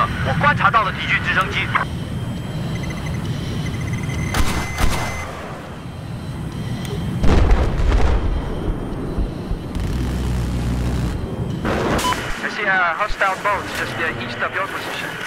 我观察到了敌军直升机。I see a hostile boats just east of your position.